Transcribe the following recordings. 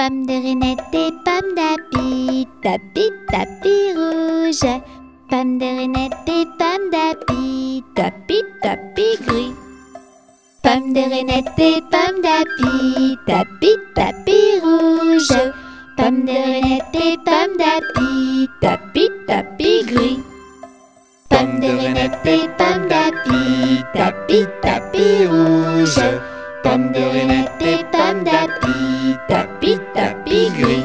Pommes de reinette et pommes d'api, tapis, tapis rouge. Pommes de reinette et pommes d'api, tapis, tapis gris. Pommes de reinette et pommes d'api, tapis, tapis rouge. Pommes de reinette et pommes d'api, tapis, tapis gris. Pommes de reinette et pommes d'api, tapis, tapis rouge. Pommes de reinette et pommes d'api, tapis, tapis gris.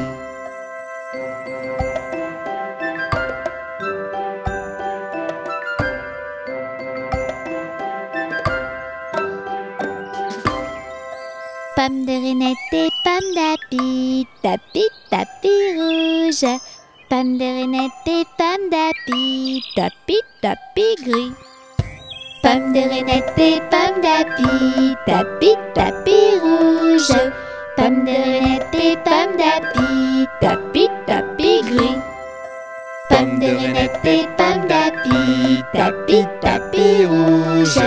Pommes de reinette et pommes d'api, tapis, tapis rouge. Pommes de reinette et pommes d'api, tapis, tapis gris. Pommes de reinette et pommes d'api, tapis, tapis rouge. Pommes de reinette et pommes d'api, tapis, tapis gris. Pommes de reinette et pommes d'api, tapis, tapis rouge.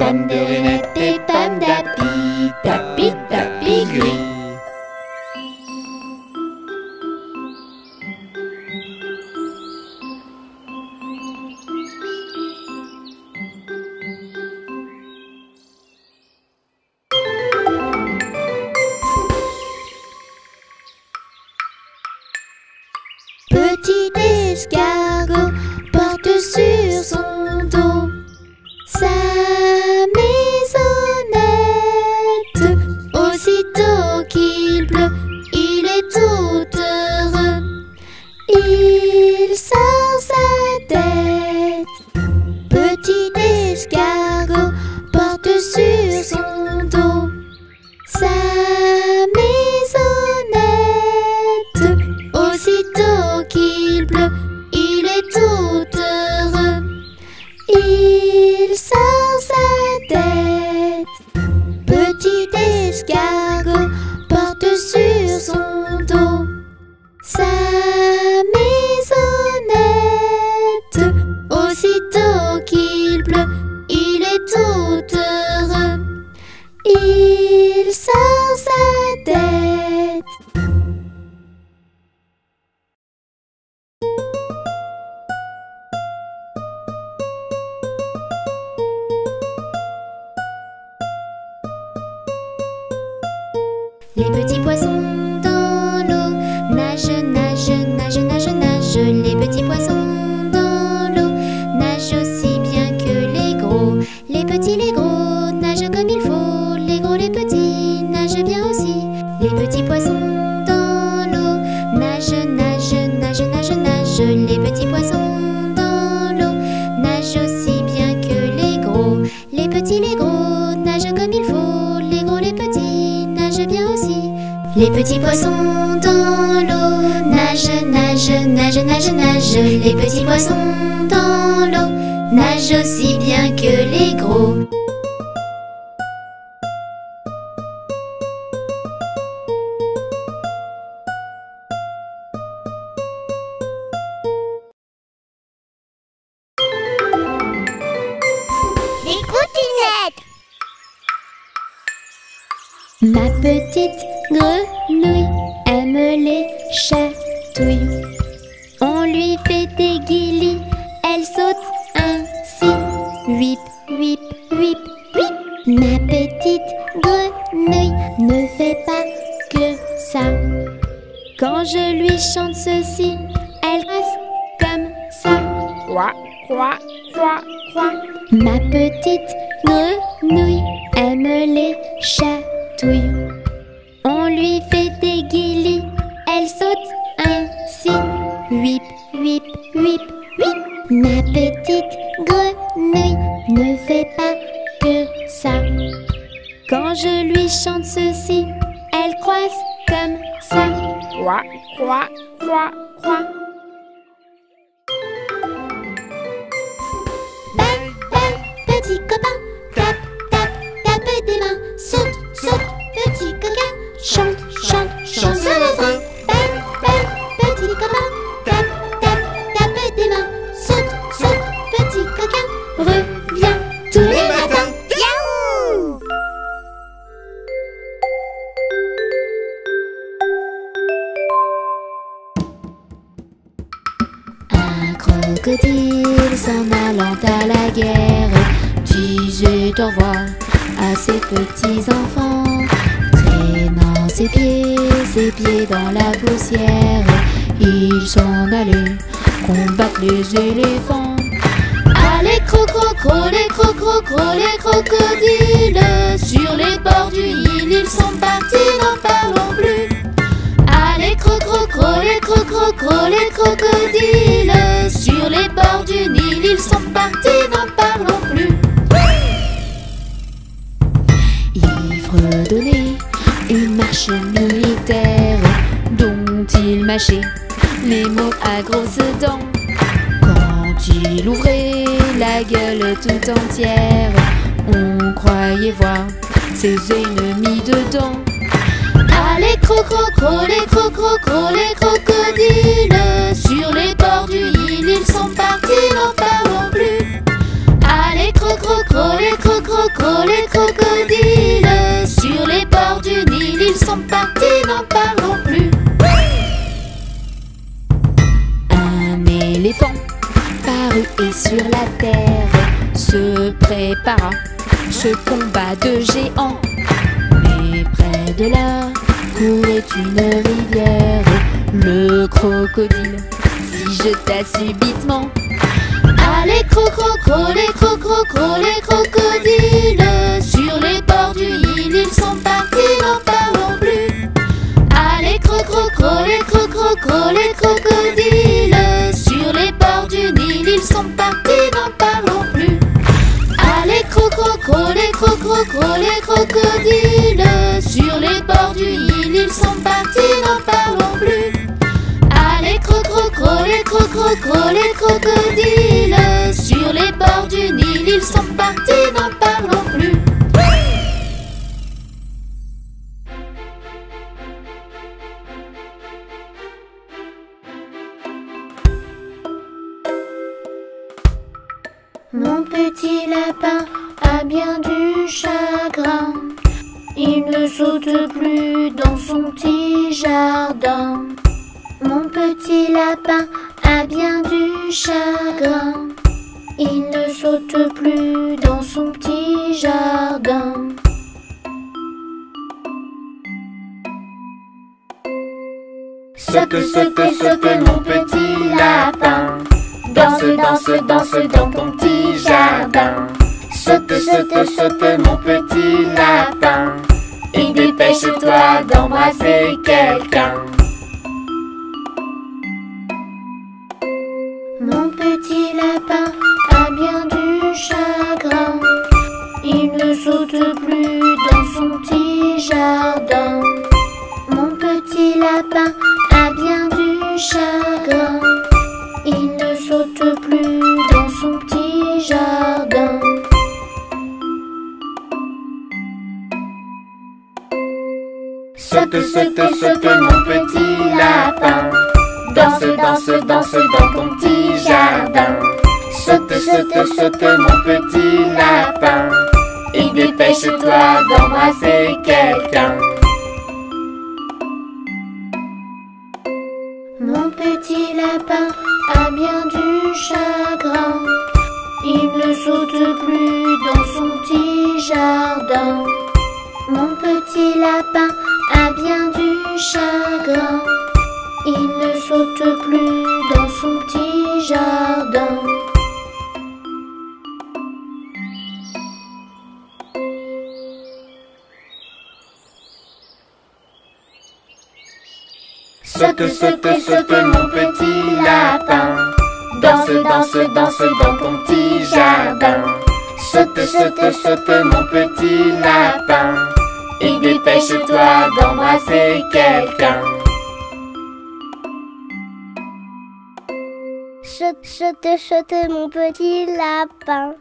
Pommes de reinette et pommes d'api, tapis, tapis gris. Il est tout heureux. Il sort sa tête. Petit escargot porte sur son dos sa Les petits poissons Les petits poissons dans l'eau. Nagent aussi les mots à grosses dents il ouvrait la gueule tout entière, on croyait voir ses ennemis dedans. Allez crocro, les crocro, les crocodiles, sur les bords du Nil, ils sont partis, n'en parlons plus. Allez crocro, les crocro, les crocodiles, sur la terre se prépara ce combat de géants. Mais près de là courait une rivière, le crocodile s'y jeta subitement. Allez crocro, les crocro, les crocodiles, sur les bords du Nil, ils sont partis, n'en parlons plus. Allez crocro, les crocro, les crocodiles, partis, n'en parlons plus. Allez, crocro, les crocro, les crocodiles, sur les bords du Nil, ils sont partis, n'en parlons plus. Allez, crocro, les crocro, les crocodiles, sur les bords du Nil, ils sont partis, n'en parlons. Petit lapin a bien du chagrin. Il ne saute plus dans son petit jardin. Mon petit lapin a bien du chagrin. Il ne saute plus dans son petit jardin. Saute, saute, saute mon petit lapin. Danse, danse, danse dans ton petit jardin. Saute, saute, saute mon petit lapin. Et dépêche-toi d'embrasser quelqu'un. Mon petit lapin a bien du chagrin. Il ne saute plus dans son petit jardin. Mon petit lapin a bien du chagrin. Plus dans son petit jardin. Saute, saute, saute mon petit lapin. Danse, danse, danse dans ton petit jardin. Saute, saute, saute mon petit lapin. Et dépêche-toi d'embrasser quelqu'un. Mon petit lapin chagrin. Il ne saute plus dans son petit jardin. Mon petit lapin a bien du chagrin. Il ne saute plus dans son petit jardin. Saute, saute, saute mon petit lapin. Danse, danse, danse dans ton petit jardin. Saute, saute, saute mon petit lapin. Et dépêche-toi d'embrasser quelqu'un. Saute, saute, saute mon petit lapin.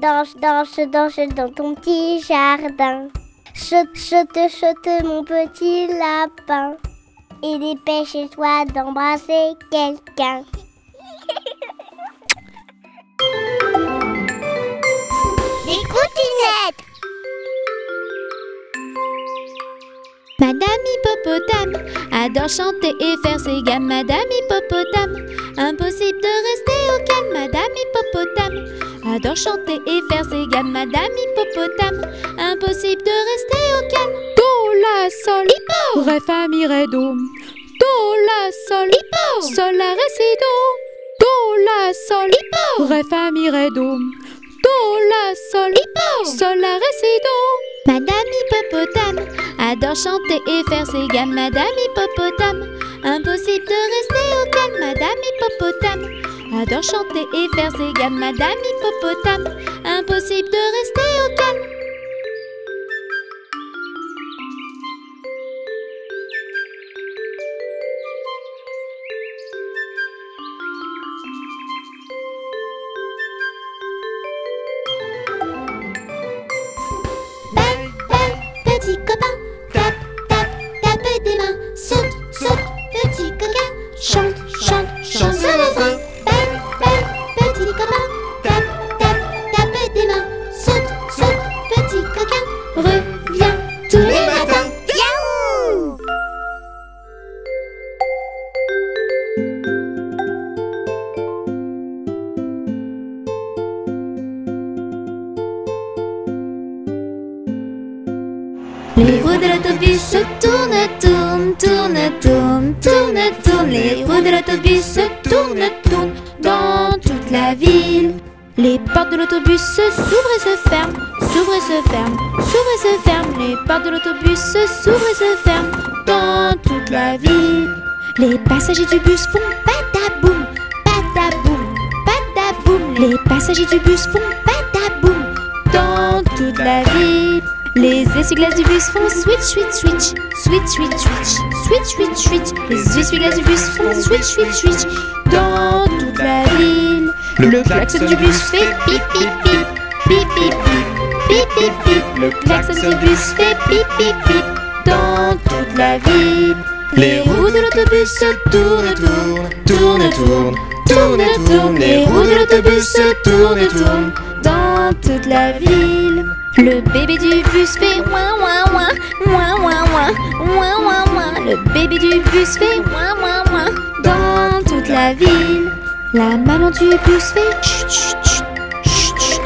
Danse, danse, danse dans ton petit jardin. Saute, saute, saute mon petit lapin. Et dépêche-toi d'embrasser quelqu'un. Les coutinettes Madame Hippopotame adore chanter et faire ses gammes. Madame Hippopotame, impossible de rester au calme. Madame Hippopotame, adore chanter et faire ses gammes. Madame hippopotame, impossible de rester au calme. Do, la, sol, Hippo, ré, fa, mi, ré, do. Do, la, sol, hippo, sol, la, ré, si, do. Do, la, sol, hippo, ré, fa, mi, ré, do. Do, la, sol, hippo. sol, la, ré, si, do. Madame hippopotame adore chanter et faire ses gammes. Madame hippopotame, impossible de rester au calme. Madame hippopotame adore chanter et faire ses gammes. Madame hippopotame, impossible de rester au calme. Les roues de l'autobus se tournent, tournent, tournent, tournent, tournent, tournent. Les roues de l'autobus se tournent, tournent dans toute la ville. Les portes de l'autobus s'ouvrent et se ferment, s'ouvrent et se ferment, s'ouvrent et se ferment. Les portes de l'autobus s'ouvrent et se ferment dans toute la ville. Les passagers du bus font pataboum, pataboum, pataboum. Les passagers du bus font pataboum dans toute la ville. Les essuie-glaces du bus font switch, switch, switch, switch, switch, switch, switch, switch, switch. Les essuie-glaces du bus font switch, switch, switch dans toute la ville. Le klaxon du bus fait pip, pip, pip, pip, pip, pip, pip, pip. Le klaxon du bus fait pip, pip, pip dans toute la ville. Les roues de l'autobus se tournent, tournent, tournent, tournent, tournent, tournent. Les roues de l'autobus se tournent, tournent dans toute la ville. Le bébé du bus fait ouin ouin ouin, ouin ouin ouin, ouin ouin ouin. Le bébé du bus fait ouin ouin ouin dans toute la ville. La maman du bus fait chut chut chut, chut chut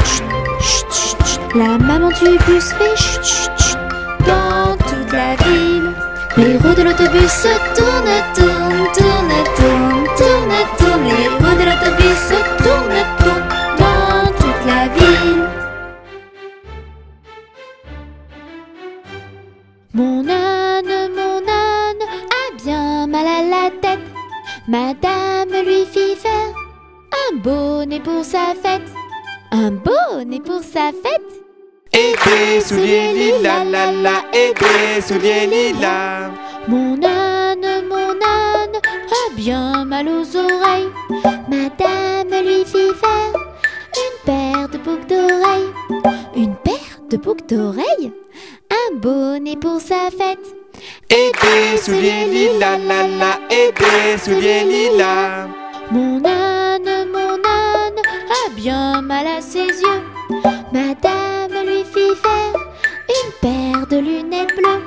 chut, chut. La maman du bus fait chut chut chut dans toute la ville. Les roues de l'autobus se tournent, tournent, tournent, tournent, tournent, tournent. Les roues de l'autobus se tournent, Madame lui fit faire un bonnet pour sa fête. Un bonnet pour sa fête. Et des souliers lilas, la la, et des souliers lilas. Mon âne, mon âne a bien mal aux oreilles. Madame lui fit faire une paire de boucles d'oreilles. Une paire de boucles d'oreilles? Un bonnet pour sa fête. Et des souliers lilas, la la, et des souliers lilas. Mon âne, mon âne a bien mal à ses yeux. Madame lui fit faire une paire de lunettes bleues.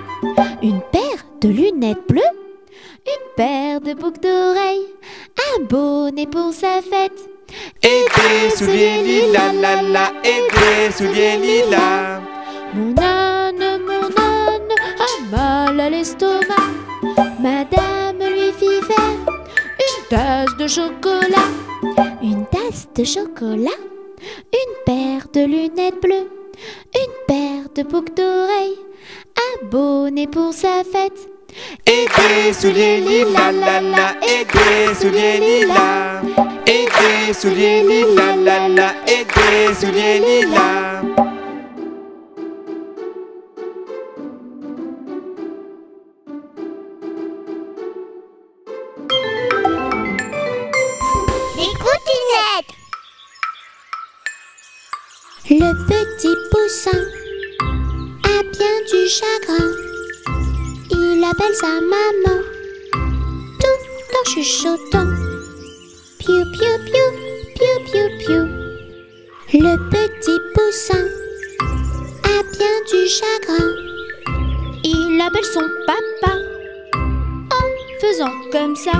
Une paire de lunettes bleues? Une paire de boucles d'oreilles. Un bonnet pour sa fête. Et des souliers lilas, la la, et des souliers lilas. Mon âne, mal à l'estomac. Madame lui fit faire une tasse de chocolat. Une tasse de chocolat. Une paire de lunettes bleues. Une paire de boucles d'oreilles. Un bonnet pour sa fête. Et des souliers lilas, la la, et des souliers lilas. Et des souliers lilas, la la, et des lilas. Sa maman tout en chuchotant. Piu piu piu piu piu piu. Le petit poussin a bien du chagrin. Il appelle son papa en faisant comme ça.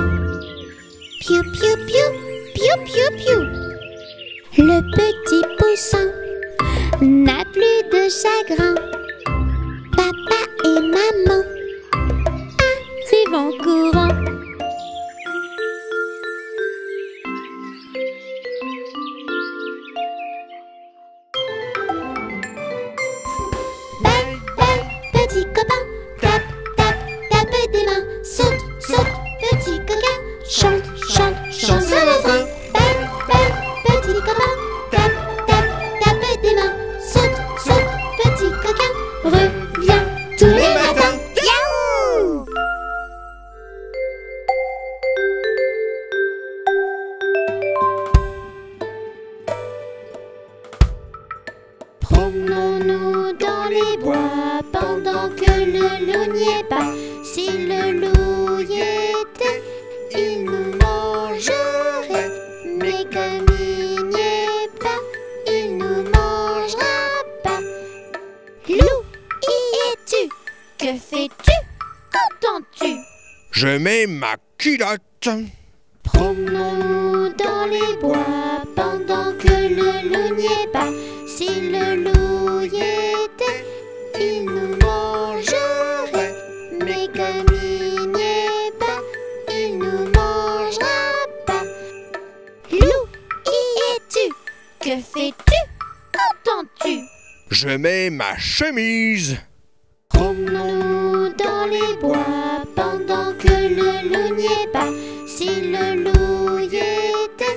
Piu piu piu piu piu piu. Le petit poussin n'a plus de chagrin. Papa et maman 僕を chemise. Promenons-nous dans les bois pendant que le loup n'y est pas. Si le loup y était,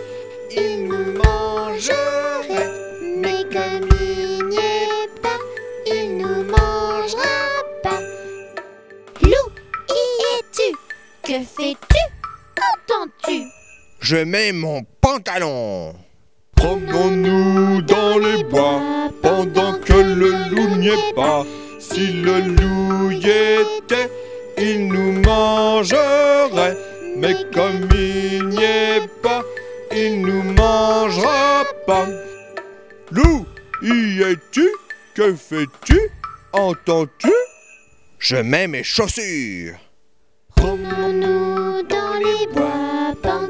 il nous mangerait. Mais comme il n'y est pas, il nous mangera pas. Loup, y es-tu? Que fais-tu? Qu'entends-tu? Je mets mon pantalon. Promenons-nous dans les bois le loup n'y est pas. Si le loup y était, il nous mangerait. Mais comme il n'y est pas, il nous mangera pas. Loup, y es-tu? Que fais-tu? Entends-tu? Je mets mes chaussures. Promenons-nous dans les bois.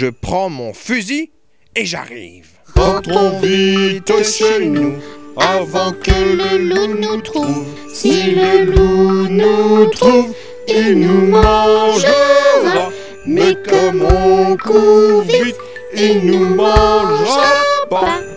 je prends mon fusil et j'arrive. Rentrons vite chez nous avant que le loup nous trouve. Si le loup nous trouve, il nous mangera. Mais comme on court vite, il nous mangera pas.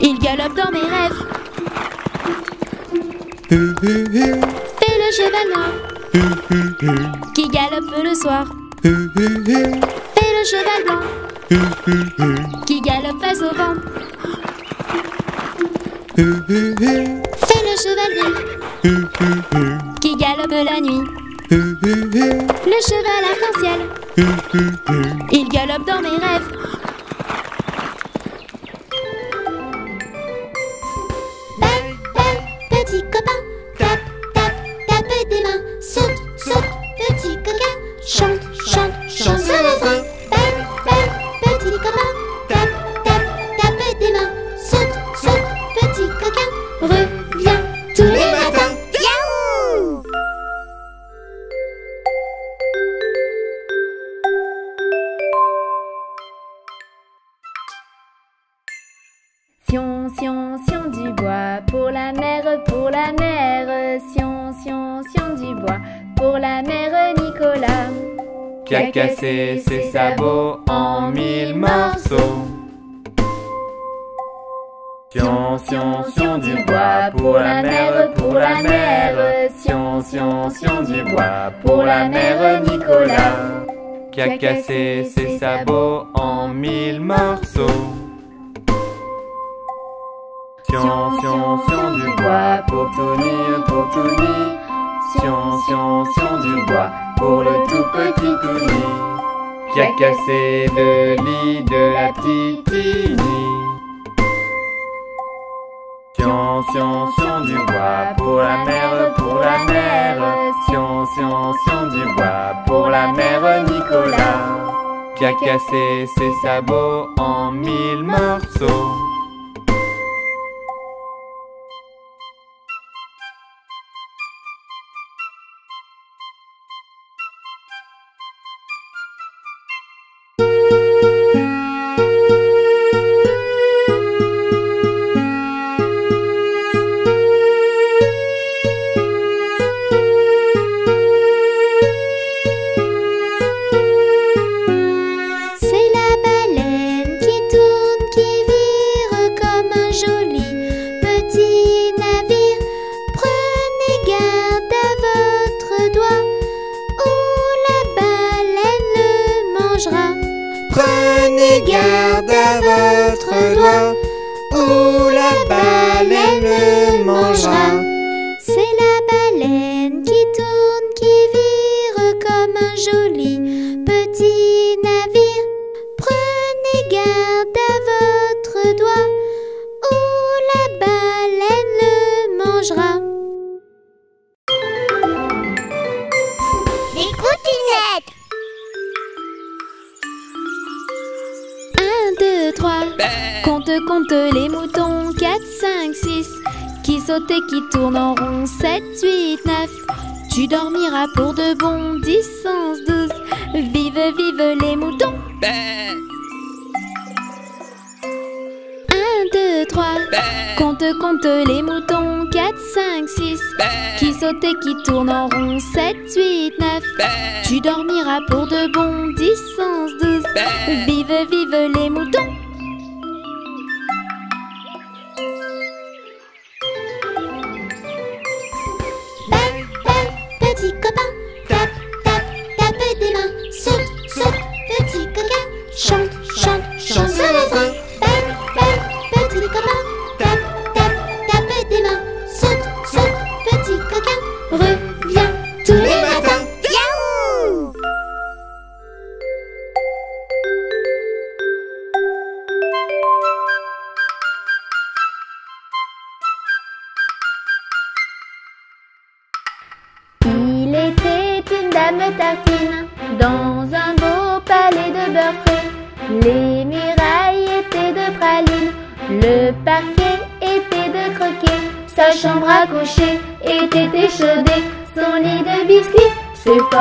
Il galope dans mes rêves. Fais le cheval noir qui galope le soir. Fais le cheval blanc qui galope face au vent. Fais le cheval gris qui galope la nuit. Le cheval arc-en-ciel, il galope dans mes rêves. Cassé ses sabots en mille morceaux. Sion, sion, sion du bois pour la mer, pour la mer. Sion, sion, sion du bois pour la mer Nicolas, qui a cassé ses sabots en mille morceaux. Sion, sion, sion du bois pour tenir, pour tenir. Sion, sion, sion du bois pour le tout petit Touni qui a cassé le lit de la petite Tini. Sion, sion, sion du bois pour la mer, pour la mer. Sion, sion, sion du bois pour la mer Nicolas qui a cassé ses sabots en mille morceaux. joli petit navire. Prenez garde à votre doigt ou la baleine le mangera. Les coutinettes Un, deux, trois. Ben. Compte, compte les moutons. 4, 5, 6. Qui sautent et qui tournent en rond. 7, 8, 9. Tu dormiras pour de bon 10, 11, 12. Vive, vive les moutons. 1, 2, 3. Compte, compte les moutons. 4, 5, 6. Qui sautent et qui tournent en rond. 7, 8, 9. Tu dormiras pour de bon 10, 11, 12. Vive, vive les moutons. des mains, saute, saute, petit coquin, chante, chante, chante, chante la fin.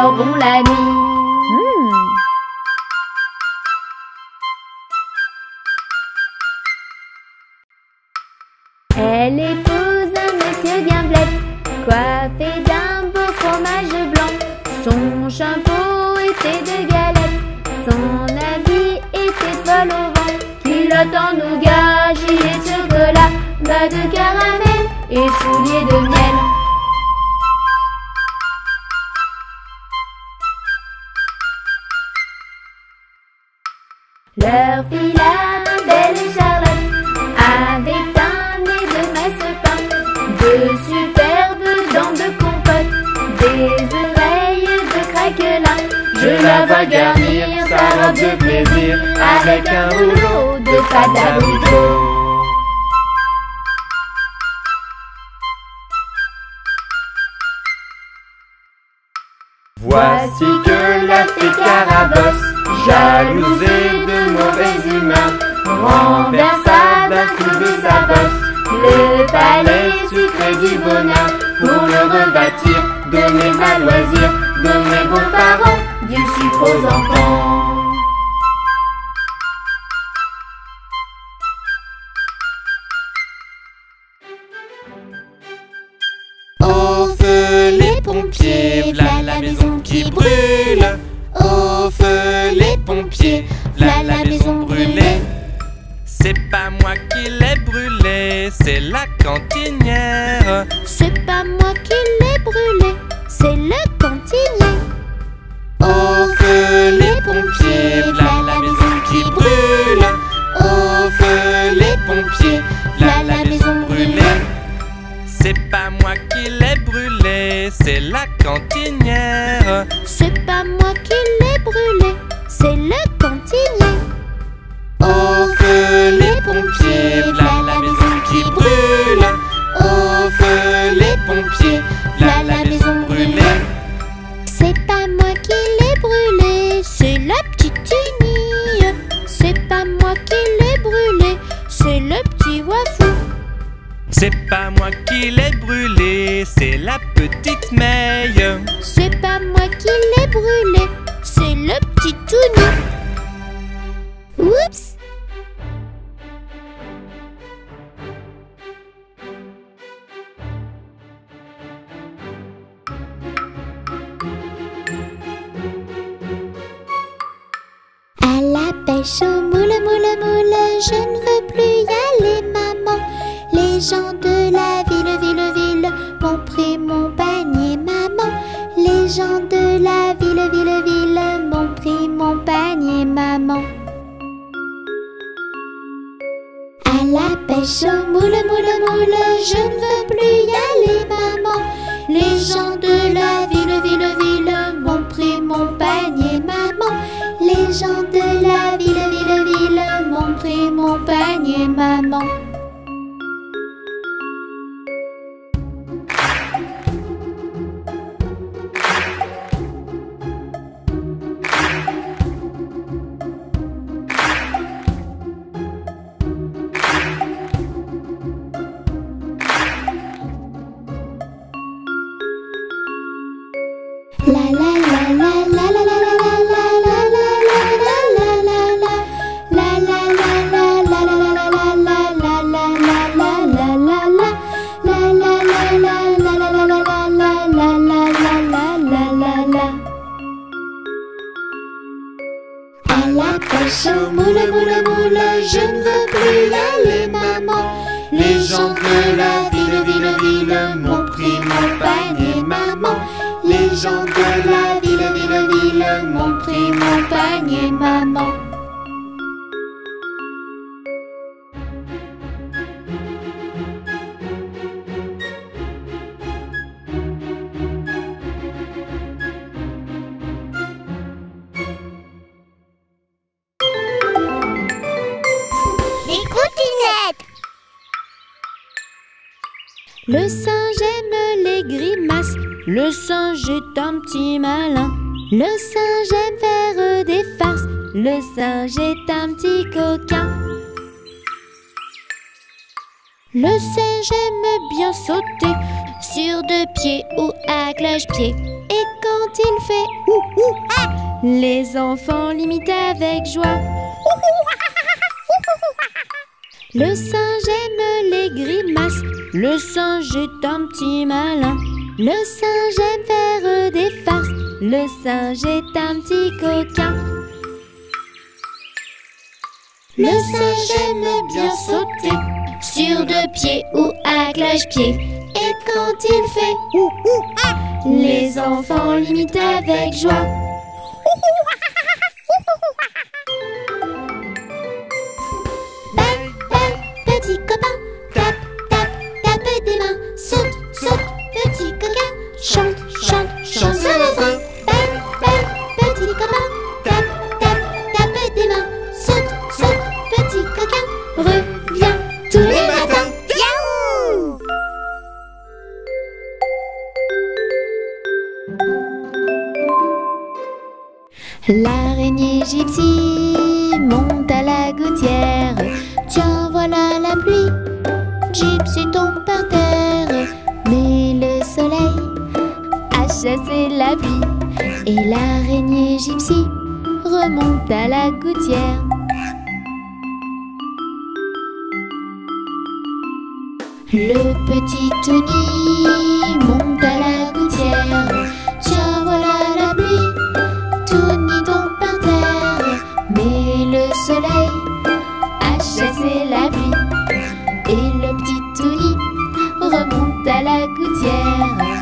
nào cũng là ni amusé de mauvaise humeur, renversa d'un coup de sa bosse le palais sucré du bonheur. Pour le rebâtir, donner à loisir, donner bons parents, du sucre aux enfants. Moule, moule, moule, je ne veux plus y aller, maman. Les gens de la ville, ville, ville m'ont pris mon panier, maman. Les gens de la ville, ville, ville m'ont pris mon panier, maman. Le singe est un petit malin. Le singe aime faire des farces, le singe est un petit coquin. Le singe aime bien sauter sur deux pieds ou à cloche-pied. Et quand il fait ouh ouh ah, les enfants l'imitent avec joie. Le singe aime les grimaces, le singe est un petit malin. Le singe aime faire des farces, le singe est un petit coquin. Le singe aime bien sauter sur deux pieds ou à cloche-pied. Et quand il fait ouh ouh ah, les enfants l'imitent avec joie. Petit copain, tape, tape, tape des mains, saute, saute, petit coquin, chante, chante, chante sur le feu. Bang, bang, petit copain, tape, tape, tape des mains, saute, saute, petit coquin, reviens tous les matins. Yahoo! L'araignée gypsy monte à la gouttière. Tiens, voilà la pluie. Gypsy tombe par terre. Soleil a chassé la pluie. Et l'araignée gypsy remonte à la gouttière. Le petit Tony monte à la gouttière. Tiens, voilà la pluie. Tony tombe par terre, mais le soleil a chassé la pluie. Et le petit Tony remonte 再来个煎儿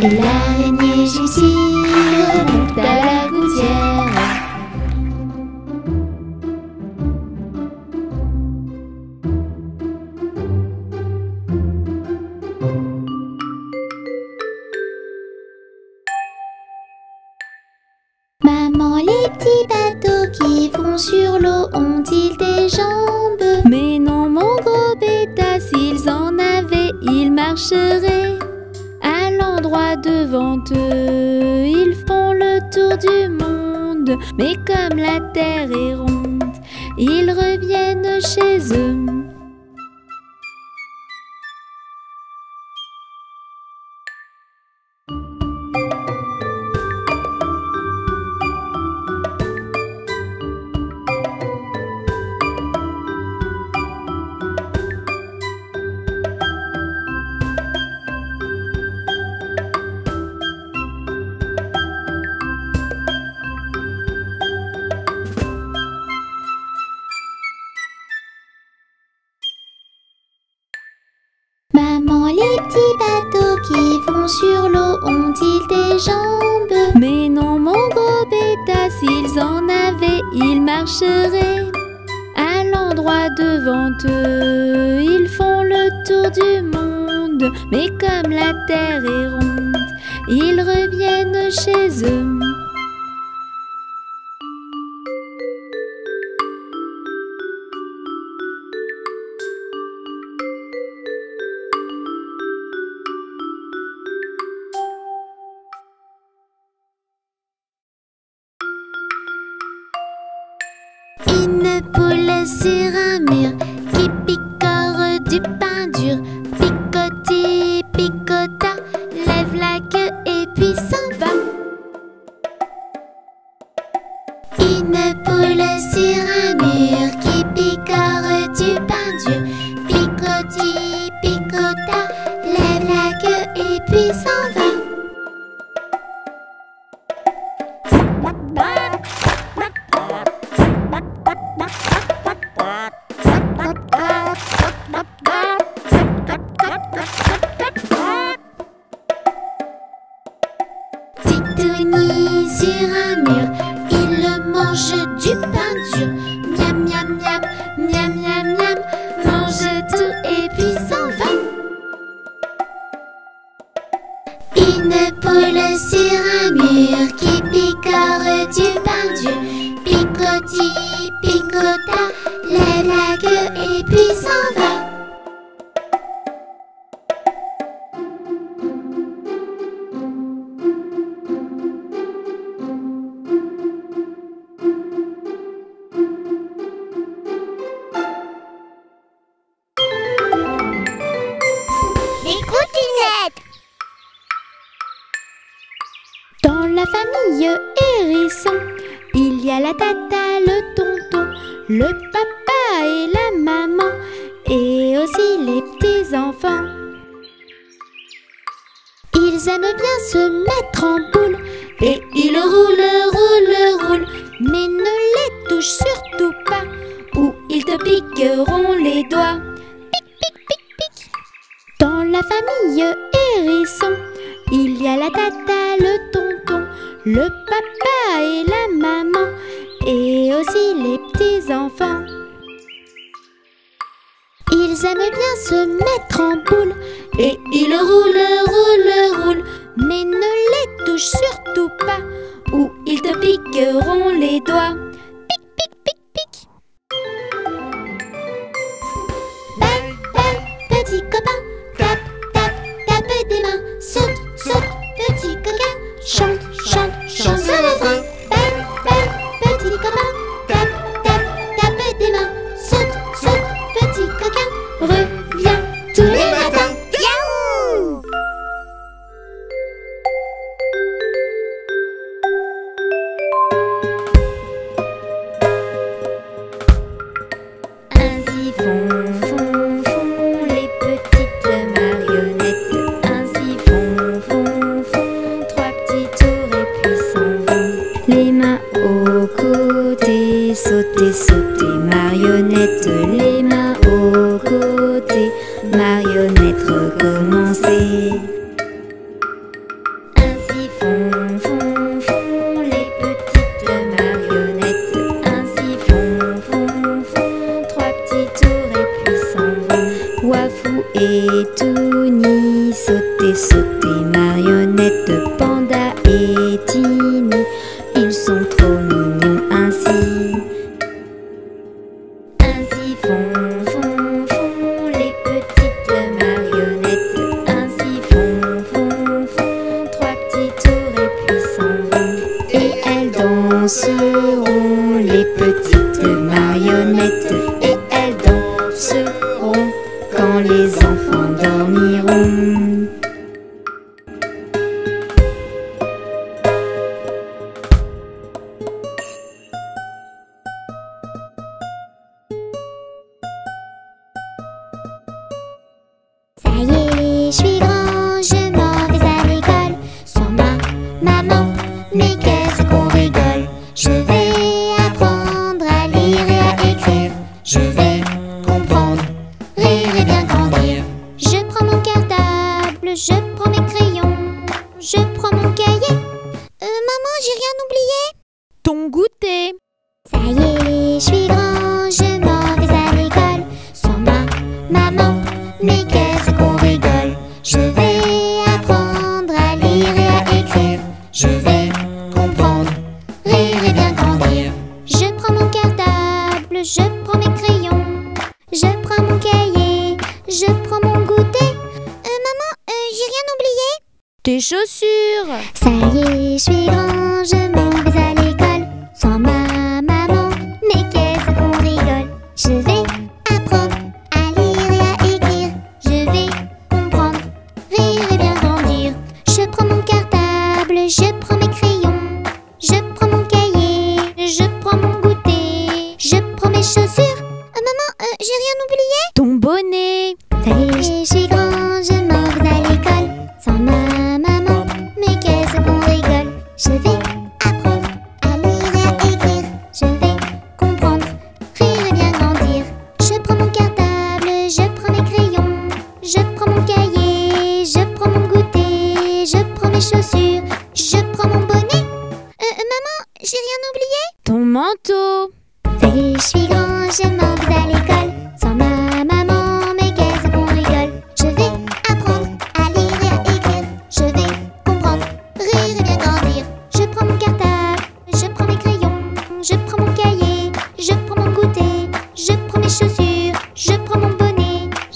Line. Queue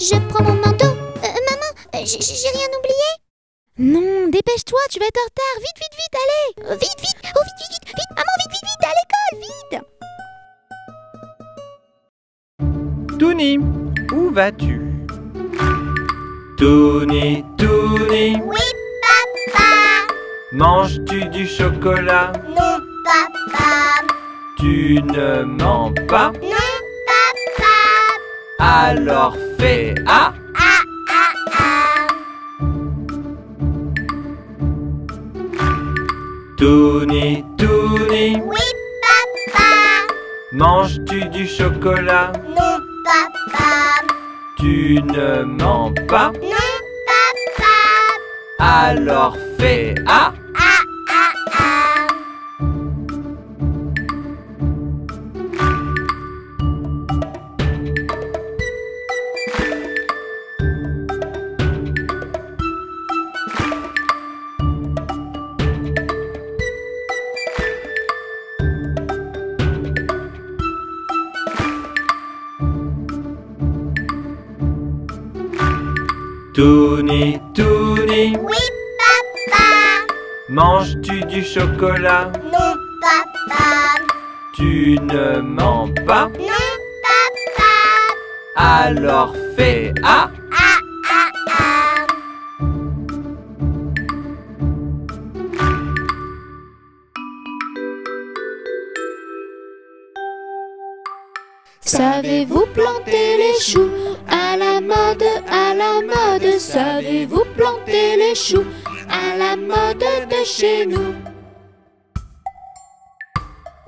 Je prends mon manteau. Euh, maman, euh, j'ai rien oublié. Non, dépêche-toi, tu vas être en retard. Vite, vite, vite, allez. Euh, vite, vite, oh vite, vite, vite, vite, maman, vite, vite, vite, à l'école, vite. Touni, où vas-tu? Touni, Touni, Oui, papa. manges-tu du chocolat? Non, papa. Tu ne mens pas? Non, papa. Alors fais A Ah, ah, ah. Touni, Touni, Oui, papa. manges-tu du chocolat? Non, papa. Tu ne mens pas? Non, papa. Alors fais A Touni, Touni, Oui, papa. manges-tu du chocolat? Non, papa. Tu ne mens pas? Non, papa. Alors fais A Ah, ah, ah. Savez-vous planter les choux? Les choux à la mode de chez nous.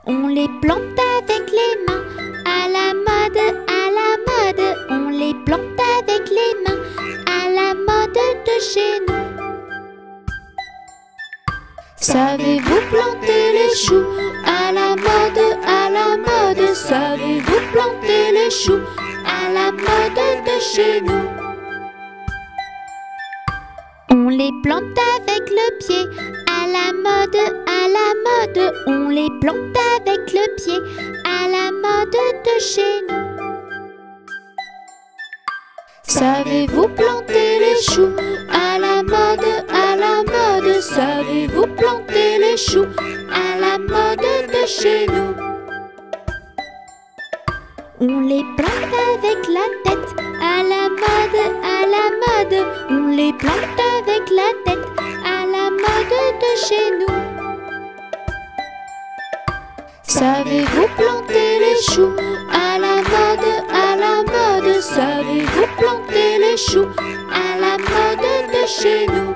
On les plante avec les mains à la mode, à la mode. On les plante avec les mains à la mode de chez nous. Savez-vous planter les choux à la mode, à la mode? Savez-vous planter les choux à la mode de chez nous? Les plante avec le pied. À la mode, à la mode On les plante avec le pied. À la mode de chez nous. Savez-vous planter les choux? À la mode, à la mode Savez-vous planter les choux? À la mode de chez nous. On les plante avec la tête à la mode, à la mode On les plante avec la tête. À la mode de chez nous. Savez-vous planter les choux? À la mode, à la mode Savez-vous planter les choux? À la mode de chez nous.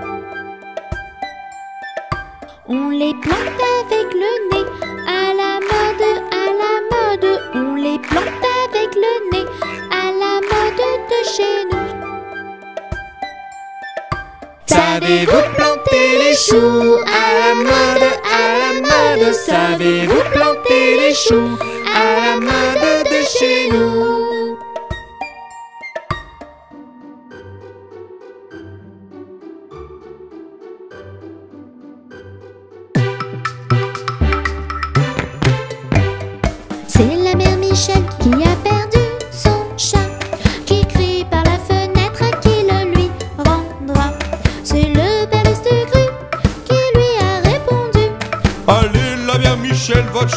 On les plante avec le nez Savez-vous planter les choux à la mode, à la mode. Savez-vous planter les choux à la mode de chez nous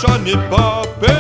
j'en ai.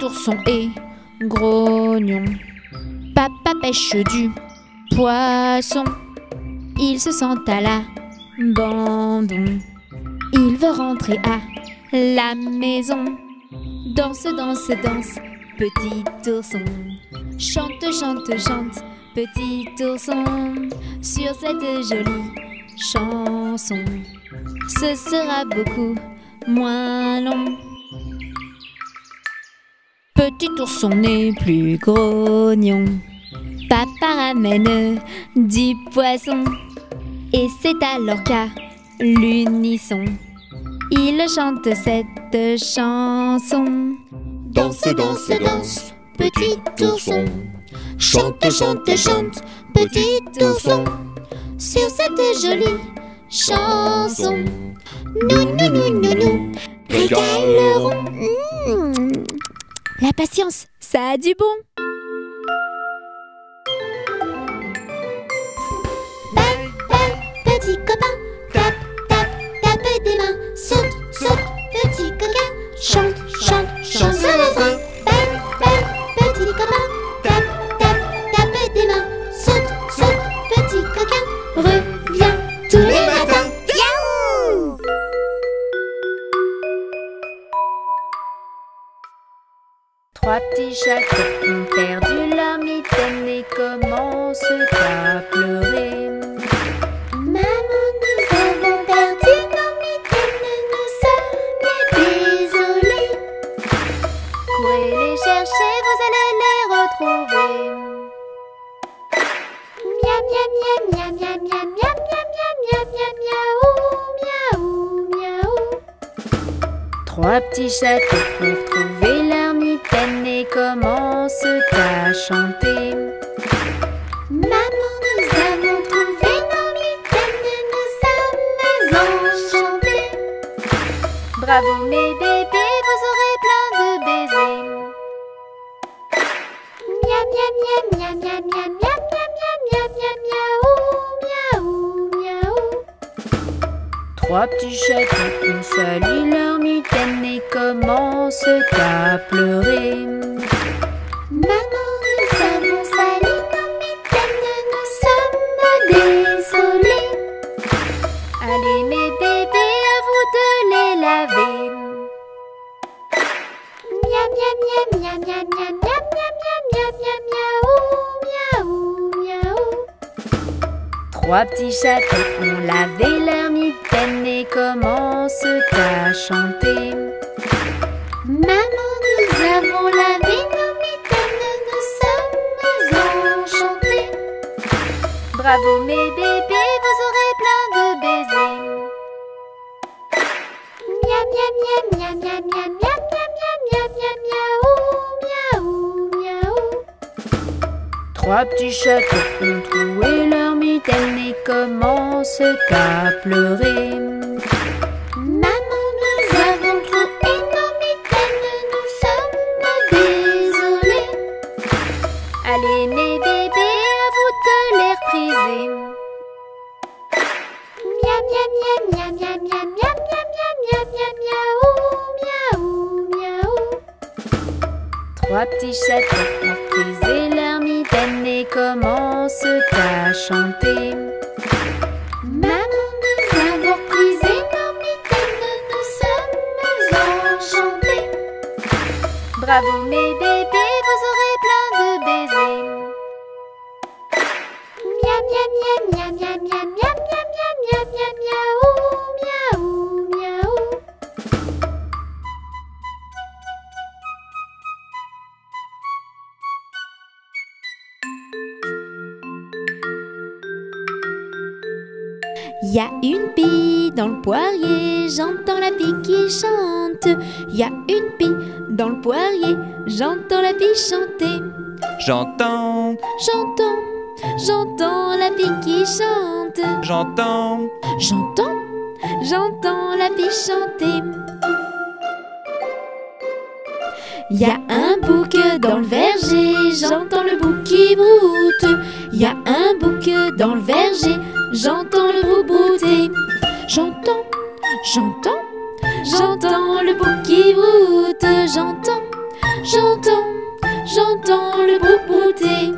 Petit ourson et grognon. Papa pêche du poisson. Il se sent à l'abandon. Il veut rentrer à la maison. Danse, danse, danse, petit ourson. Chante, chante, chante, petit ourson. Sur cette jolie chanson. Ce sera beaucoup moins long. Petit ourson n'est plus grognon. Papa ramène du poisson. Et c'est alors qu'à l'unisson, il chante cette chanson. Danse, danse, danse, petit ourson. Chante, chante, chante, petit ourson. Sur cette jolie chanson, nous, nous, nous, nous, nous régalerons. Mmh. La patience, ça a du bon. Petit copain, tape, tape, tape des mains, saute, saute, petit coquin, chante, chante, chante sur le petit copain, tape, tape, tape des mains, saute, saute, petit coquin, reviens Trois petits chats qui ont perdu leur mitaine et commencent à pleurer. Maman, nous avons perdu nos mitaines, nous sommes désolés. Courez les chercher, vous allez les retrouver. Miam, miam, miam, miam, miam, miam, miam, miam, miam, miam, miam, miaou, miaou, miaou. Trois petits chats qui ont mitaine et commencent à chanter. Maman, nous avons trouvé nos mitaines, nous sommes enchantés. Bravo mes bébés, Trois petits chatons ont sali leur mitaine et commencent à pleurer. Maman, nous avons sali nos mitaines, nous sommes désolés. Allez mes bébés, à vous de les laver. Miam miam miam miam miam miam miam miam miam miam miam miaou miaou miaou. Trois petits chatons ont lavé leur Bravo mes bébés, vous aurez plein de baisers. Miam miam miam miam miam miam miam. Trois petits chatons ont troué leur mitaine et commencent à pleurer. Dans le verger, j'entends le bouc qui broute. Y a un bouc dans le verger, j'entends le bouc brouter. J'entends, j'entends, j'entends le bouc qui broute. J'entends, j'entends, j'entends le bouc brouter.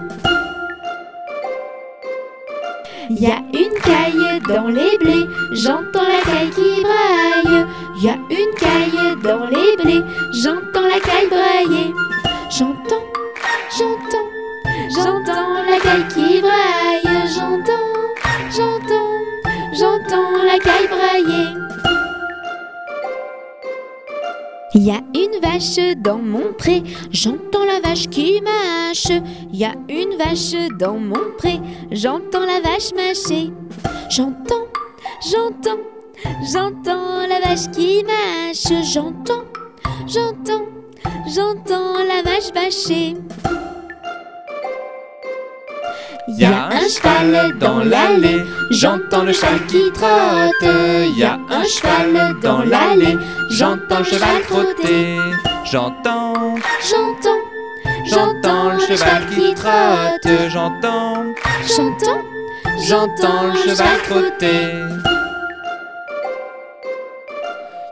Y a une caille dans les blés, j'entends la caille qui braille. Y a une caille dans les blés, j'entends la caille brailler. J'entends, j'entends, j'entends la caille qui braille. J'entends, j'entends, j'entends la caille brailler. Y a une vache dans mon pré, j'entends la vache qui mâche. Y a une vache dans mon pré, j'entends la vache mâcher. J'entends, j'entends, j'entends la vache qui mâche. J'entends, j'entends, j'entends la vache vacher. y a un cheval dans l'allée, j'entends le cheval qui trotte. Y a un cheval dans l'allée, j'entends le cheval trotter. J'entends, J'entends, j'entends le cheval qui trotte. J'entends, j'entends, j'entends le cheval trotter.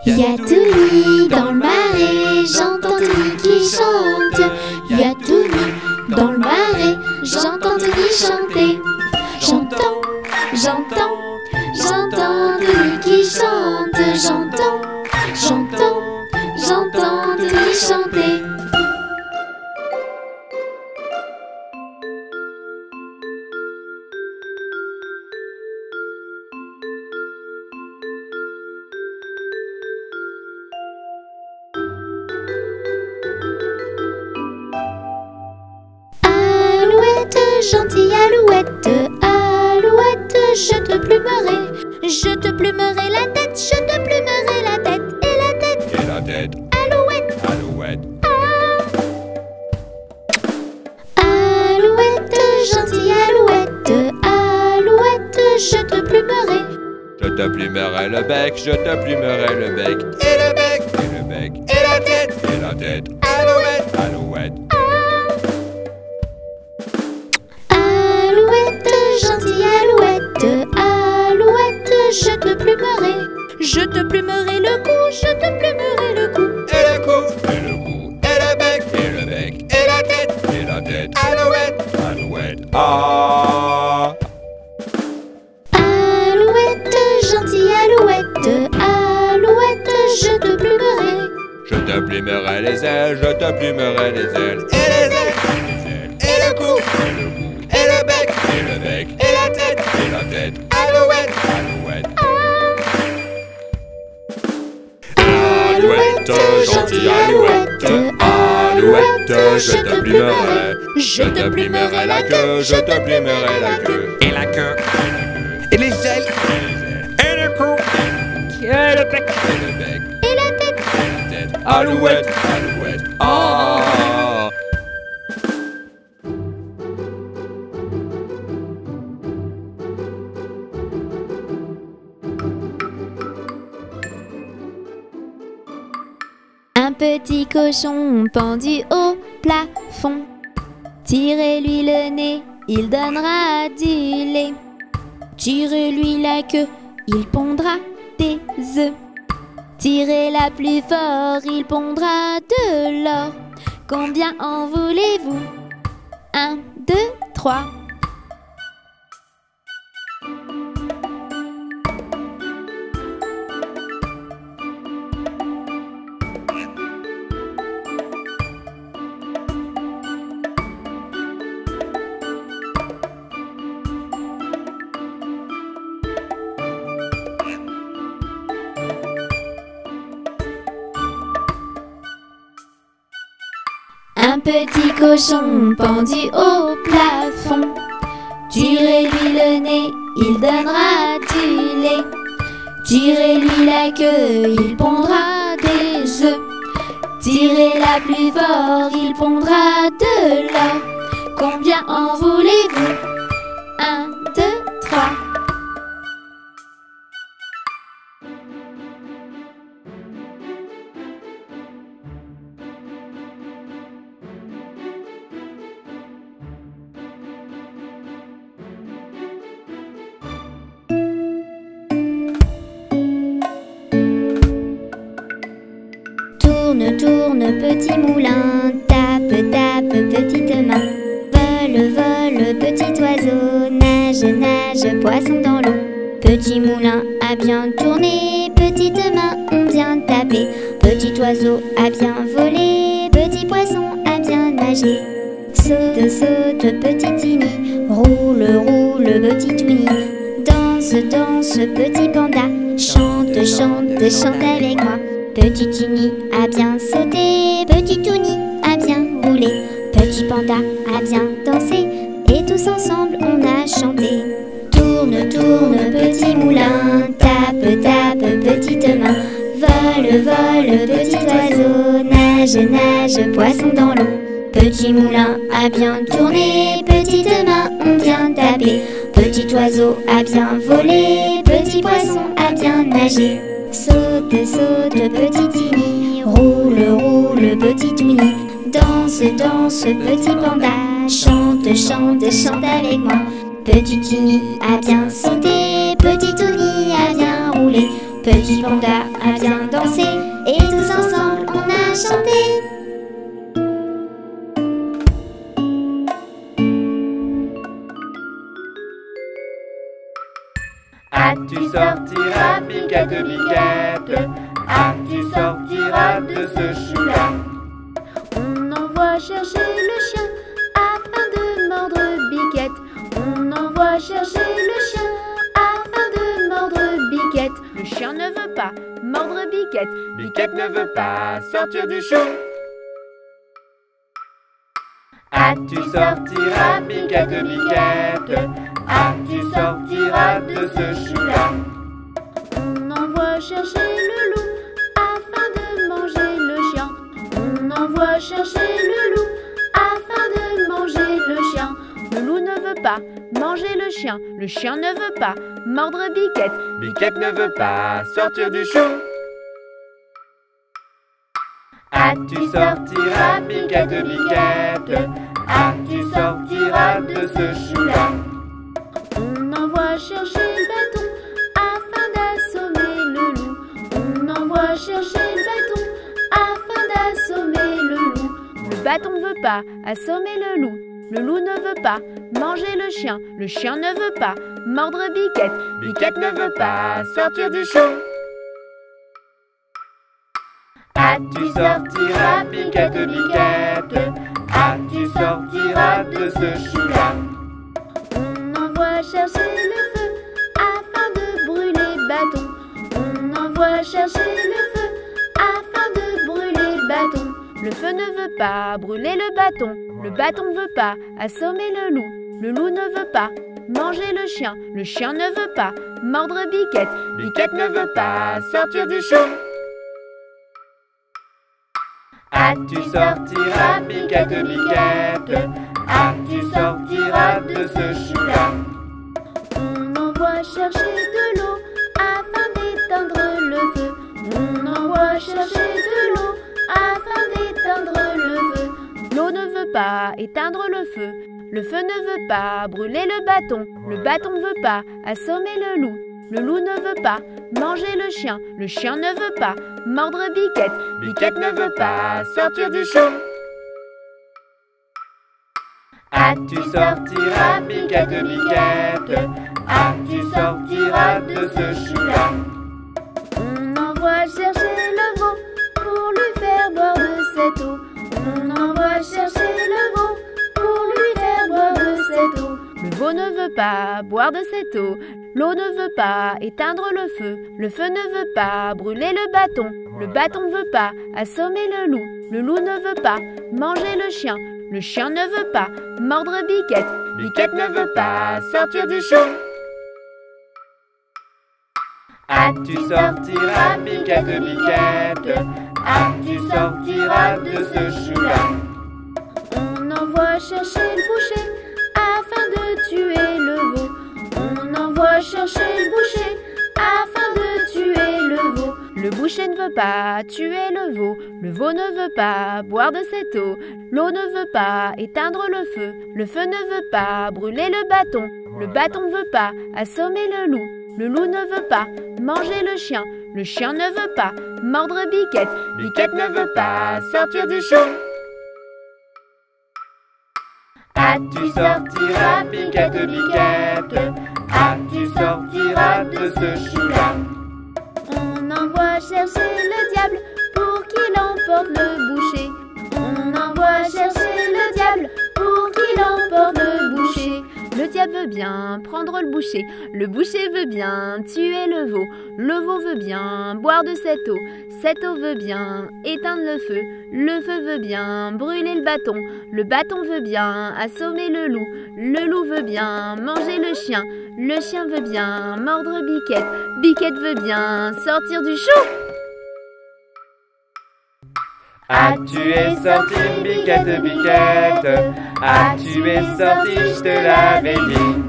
Y a Touni dans le marais, j'entends Touni qui chante. Y a Touni dans le marais, j'entends Touni chanter. J'entends, j'entends, j'entends Touni qui chante. J'entends, j'entends, j'entends Touni chanter. Gentille alouette, alouette, je te plumerai, je te plumerai la tête, je te plumerai la tête et la tête, Et la tête, alouette, alouette, alouette, gentille alouette, alouette, je te plumerai, je te plumerai le bec, je te plumerai le bec. Et le bec, et le bec, et la tête, et la tête. Alouette, alouette. gentille alouette, alouette, je te plumerai, je te plumerai le cou, je te plumerai le cou. Et le cou, et le cou, et le bec, et le bec, et la tête, et la tête, alouette, alouette, ah. Alouette, gentille alouette, alouette, je te plumerai. Je te plumerai les ailes, je te plumerai les ailes, et les ailes, et les ailes, et le cou, et le. Alouette, gentille alouette, alouette, je te plumerai. Je te plumerai la queue, je te plumerai la queue. Et la queue. Et les ailes. Et le cou. Et le bec, et le bec, Et la tête, et la tête. Alouette, alouette, petit cochon pendu au plafond. Tirez-lui le nez, il donnera du lait. Tirez-lui la queue, il pondra des œufs. Tirez-la plus fort, il pondra de l'or. Combien en voulez-vous? Un, deux, trois. Cochon pendu au plafond. Tirez-lui le nez, il donnera du lait. Tirez-lui la queue, il pondra des œufs. Tirez-la plus fort, il pondra de l'or. Combien en voulez-vous? Petit panda, chante, chante, chante avec moi. Petit Tini a bien sauté, petit Touni a bien roulé, petit panda a bien dansé, et tous ensemble on a chanté. Ah, tu sortiras, piquette, piquette? Ah, tu sortiras de ce chou-là? On envoie chercher pas mordre Biquette. Biquette ne veut pas sortir du chou. Ah, tu sortiras, piquette, piquette. Ah, tu sortiras de ce chou-là? On envoie chercher le loup afin de manger le chien. On envoie chercher le loup afin de manger le chien. Le loup ne veut pas manger le chien. Le chien ne veut pas mordre Biquette. Biquette ne veut pas sortir du chou. Ah, tu sortiras, piquette, piquette. Ah, tu sortiras de ce chou-là? On envoie chercher le bâton afin d'assommer le loup. On envoie chercher le bâton afin d'assommer le loup. Le bâton ne veut pas assommer le loup. le loup ne veut pas manger le chien, le chien ne veut pas mordre Biquette, Biquette ne veut pas sortir du chou. Ah, tu sortiras, Biquette, Biquette. Ah, tu sortiras de ce chou-là. On envoie chercher le feu afin de brûler bâton. On envoie chercher le feu afin de brûler bâton. Le feu ne veut pas brûler le bâton, le bâton ne veut pas assommer le loup, le loup ne veut pas manger le chien, le chien ne veut pas mordre Biquette, Biquette ne veut pas sortir du chou. Ah, tu sortiras, Biquette, Biquette Ah, tu sortiras de ce chou-là On envoie chercher de l'eau afin d'éteindre le feu. On envoie chercher de l'eau afin d'éteindre le feu. L'eau ne veut pas éteindre le feu, le feu ne veut pas brûler le bâton, le bâton ne veut pas assommer le loup, le loup ne veut pas manger le chien, le chien ne veut pas mordre Biquette, Biquette ne veut pas sortir du chou. Ah, tu sortiras, Biquette, Biquette? Ah, tu sortiras de ce chou-là On envoie ne veut pas boire de cette eau, l'eau ne veut pas éteindre le feu, le feu ne veut pas brûler le bâton, le bâton ne veut pas assommer le loup, le loup ne veut pas manger le chien, le chien ne veut pas mordre Biquette, Biquette ne veut pas sortir du chou. Ah, tu sortiras, Biquette, Biquette? Tu sortiras de ce chou-là? On envoie chercher le boucher Le boucher ne veut pas tuer le veau, le veau ne veut pas boire de cette eau, l'eau ne veut pas éteindre le feu, le feu ne veut pas brûler le bâton, le bâton ne veut pas assommer le loup, le loup ne veut pas manger le chien, le chien ne veut pas mordre Biquette, Biquette ne veut pas sortir du chou. Ah, tu sortiras, Biquette, Biquette? Ah, tu sortiras de ce chou-là? Envoie chercher le diable pour qu'il emporte le boucher. On envoie chercher le diable pour qu'il emporte le boucher. Le veut bien prendre le boucher, le boucher veut bien tuer le veau, le veau veut bien boire de cette eau, cette eau veut bien éteindre le feu, le feu veut bien brûler le bâton, le bâton veut bien assommer le loup, le loup veut bien manger le chien, le chien veut bien mordre Biquette, Biquette veut bien sortir du chou. Ah, tu es sorti, Biquette, Biquette? Ah, tu es sorti, je te l'avais dit?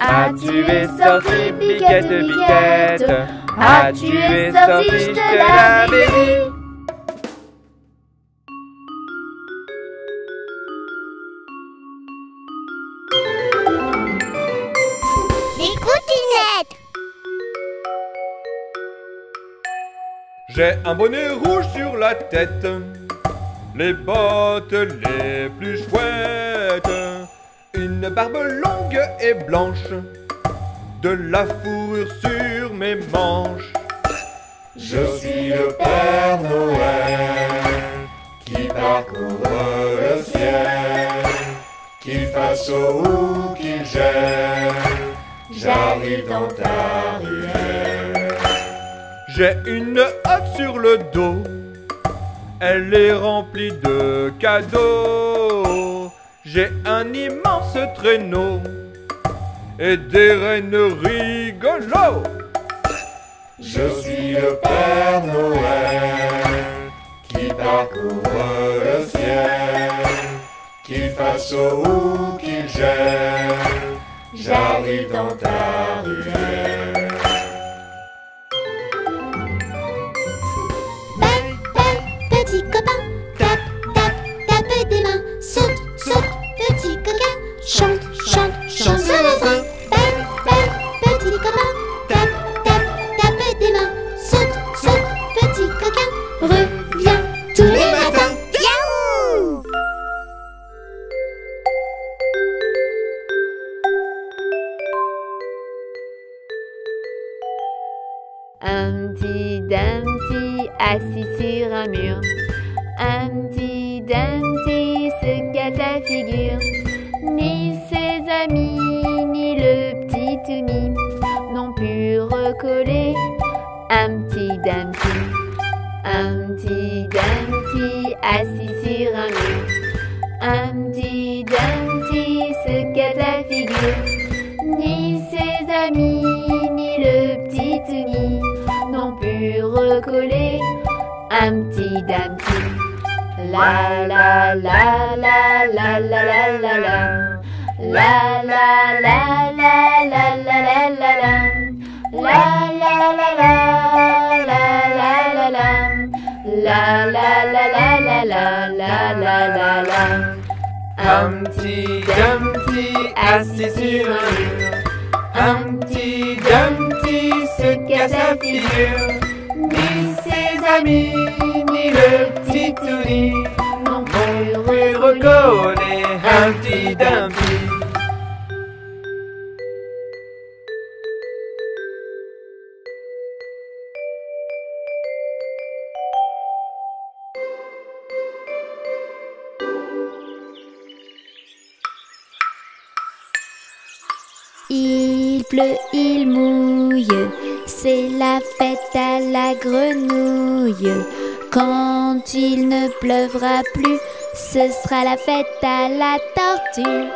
Ah, tu es sorti, Biquette, Biquette? Ah, tu es sorti, je te l'avais dit? Les J'ai un bonnet rouge sur la tête, les bottes les plus chouettes, une barbe longue et blanche, de la fourrure sur mes manches. Je suis le Père Noël qui parcourt le ciel, qu'il fasse chaud ou qu'il gèle, j'arrive dans ta ruelle. J'ai une hotte sur le dos, elle est remplie de cadeaux. J'ai un immense traîneau et des rennes rigolos. Je suis le Père Noël qui parcourt le ciel, qu'il fasse chaud ou qu'il gèle, j'arrive dans ta ruelle. Grenouille. Quand il ne pleuvra plus, ce sera la fête à la tortue.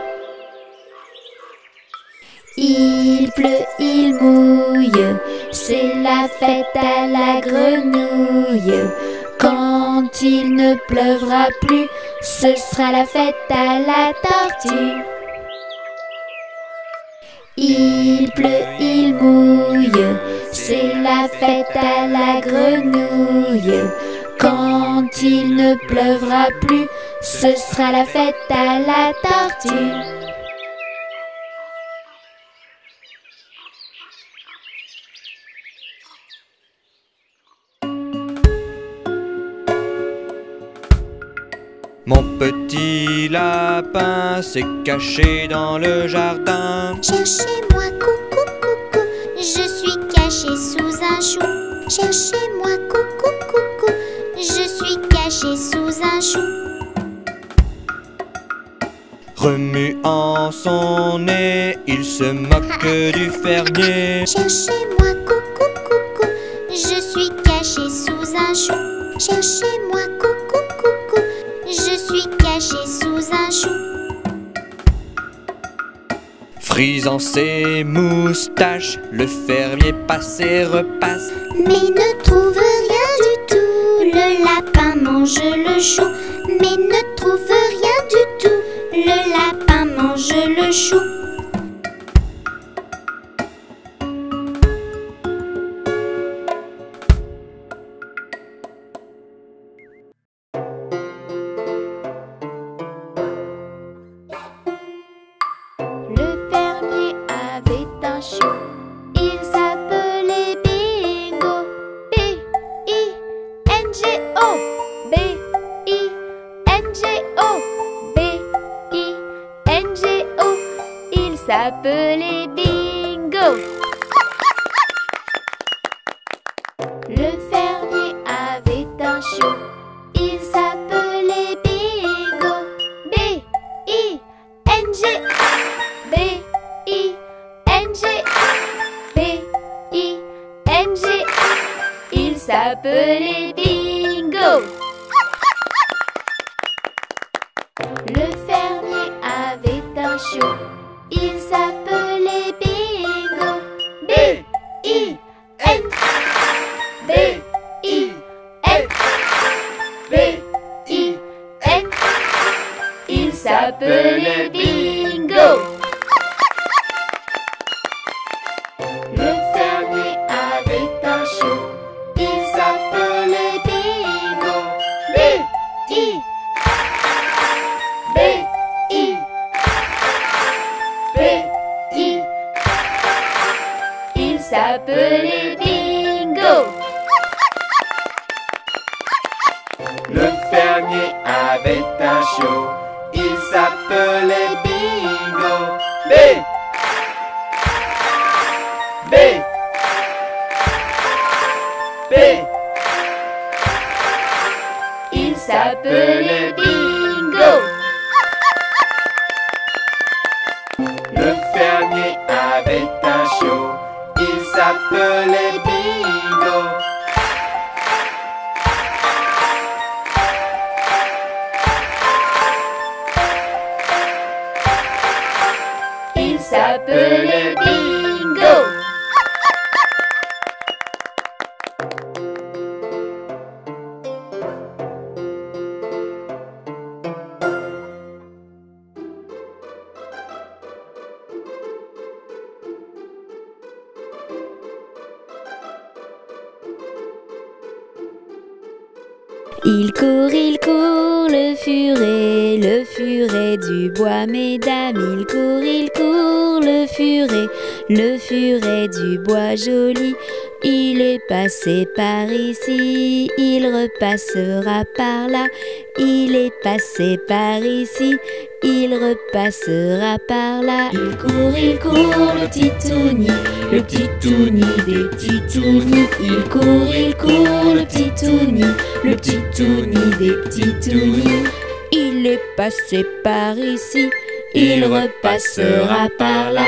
Il pleut, il mouille, c'est la fête à la grenouille. Quand il ne pleuvra plus, ce sera la fête à la tortue. Il pleut, il mouille, la fête à la grenouille. Quand il ne pleuvra plus, ce sera la fête à la tortue. Mon petit lapin s'est caché dans le jardin. Cherchez-moi, coucou, coucou, je suis caché sous un chou. Cherchez-moi, coucou, coucou, je suis caché sous un chou. Remuant son nez, il se moque du fermier. Cherchez-moi, coucou, coucou, je suis caché sous un chou. Cherchez-moi, coucou, coucou, je suis caché sous un chou. Frisant ses moustaches, le fermier passe et repasse. Mais ne trouve rien du tout. Le lapin mange le chou. Mais ne trouve rien du tout. Le lapin mange le chou. Le fermier avait un chou, il s'appelait Bingo. Du bois joli. Il est passé par ici, il repassera par là. Il est passé par ici, il repassera par là. Il court, il court, le titouni, le titouni des titounis. Il court, il court, le titouni, le titouni des titounis. Il est passé par ici, il repassera par là.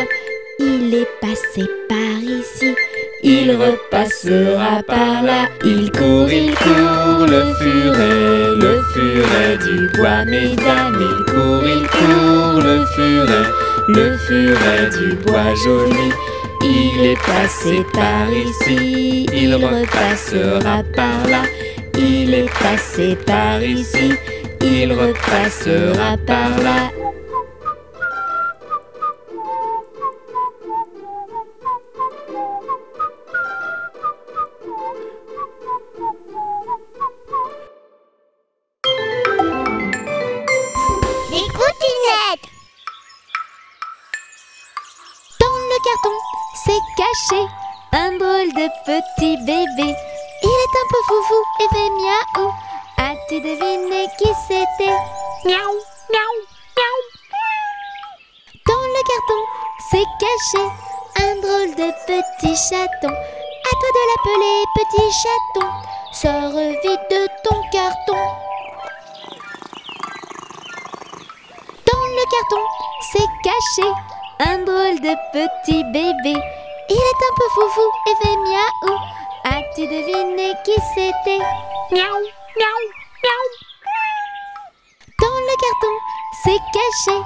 Il est passé par ici, il repassera par là. Il court, il court, le furet, le furet du bois, mesdames. Il court, il court, le furet, le furet du bois joli. Il est passé par ici, il repassera par là. Il est passé par ici, il repassera par là. Petit bébé. Il est un peu foufou et fait miaou. As-tu deviné qui c'était? Miaou, miaou, miaou. Dans le carton, c'est caché un drôle de petit chaton. À toi de l'appeler petit chaton. Sors vite de ton carton. Dans le carton, c'est caché un drôle de petit bébé. Il est un peu foufou et fait miaou. As-tu deviné qui c'était? Miaou, miaou, miaou. Dans le carton, c'est caché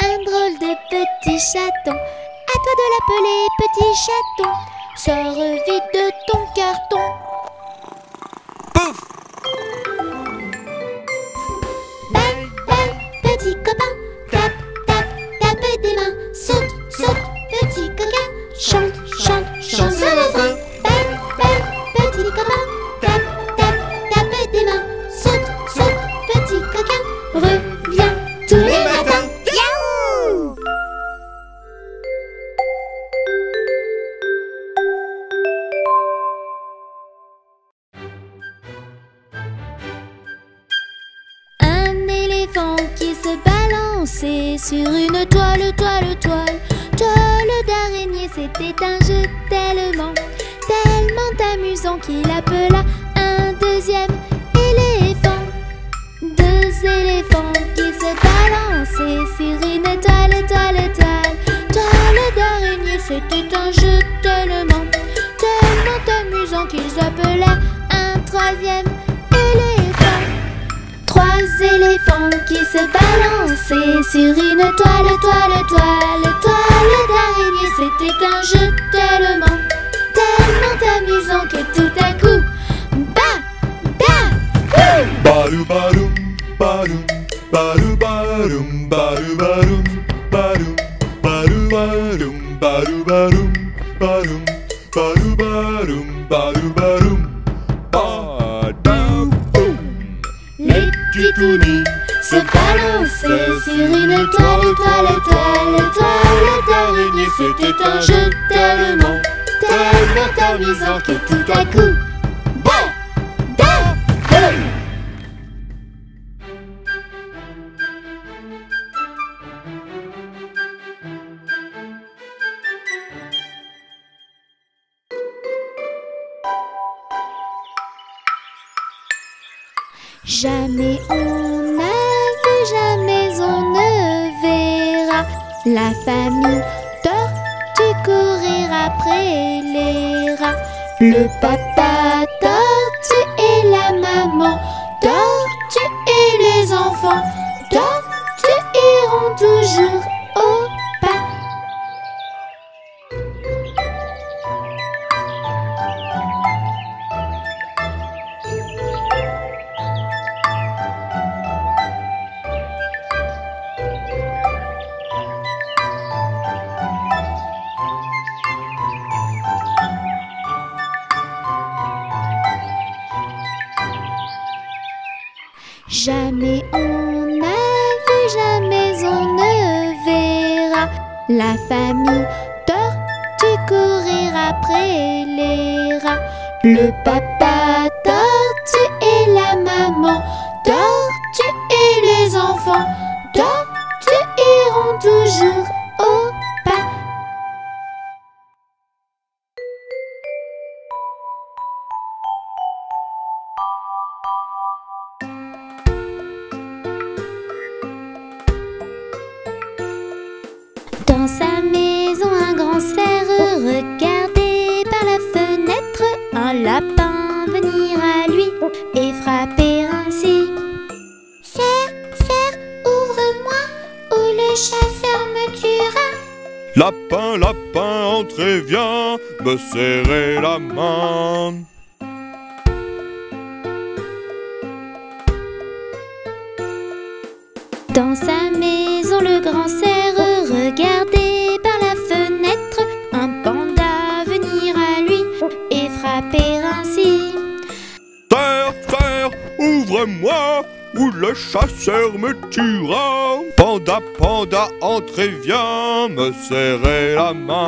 un drôle de petit chaton. À toi de l'appeler petit chaton. Sors vite de ton carton. Bang, bang, petit copain. Tape, tape, tape des mains. Saute, saute, petit coquin. Chante, chante, chante sur le frein. Bang, bang, petit copain. Tape, tape, tape des mains. Saute, saute, petit coquin. Reviens tous les matins. Yaou Un éléphant qui se balançait sur une toile, toile, toile qu'il appela un deuxième éléphant. Deux éléphants qui se balançaient sur une toile, toile, toile, toile d'araignée. C'était un jeu tellement, tellement amusant qu'ils appelèrent un troisième éléphant. Trois éléphants qui se balançaient sur une toile, toile, toile, toile d'araignée. C'était un jeu tellement, tellement amusant que tout à coup, bah, bah, Barou baroum, baroum, barou baroum, barou baroum, baroum, barou baroum, barou baroum, baroum, barou baroum, barou baroum, badaboum. Les titounis se balançaient sur une toile, toile, toile, toile d'araignée. C'était un jeu tellement, tellement amusant que tout à coup, Le papa tortue et la maman tortue et les enfants tortue iront toujours Le papa serrer la main.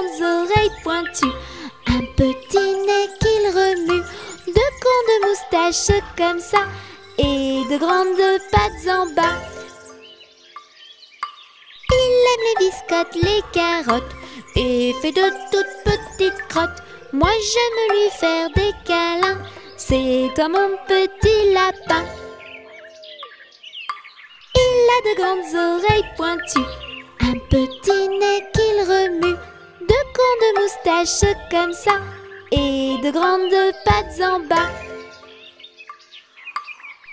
Oreilles pointues, un petit nez qu'il remue, de grandes moustaches comme ça. Et de grandes pattes en bas. Il aime les biscottes, les carottes. Et fait de toutes petites crottes. Moi j'aime lui faire des câlins, c'est toi mon petit lapin. Il a de grandes oreilles pointues, un petit nez qu'il remue, de grandes moustaches comme ça et de grandes pattes en bas.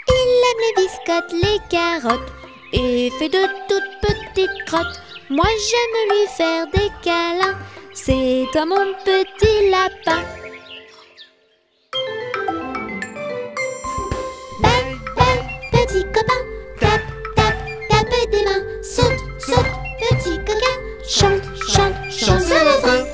Il aime les biscottes, les carottes et fait de toutes petites crottes. Moi j'aime lui faire des câlins, c'est toi mon petit lapin. Petit copain, tape, tape, tape des mains, saute, saute, petit coquin, chante, chante, chante sur le frein.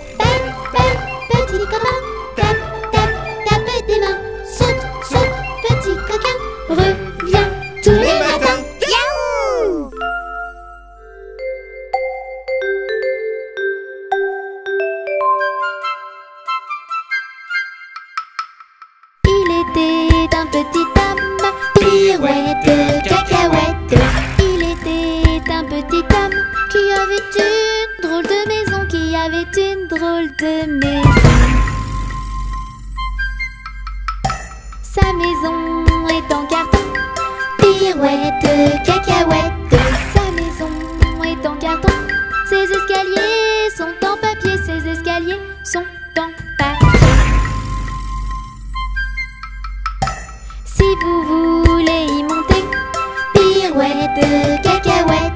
Avait une drôle de maison. Sa maison est en carton, pirouette, cacahuète. Sa maison est en carton, ses escaliers sont en papier, ses escaliers sont en papier. Si vous voulez y monter, pirouette, cacahuète.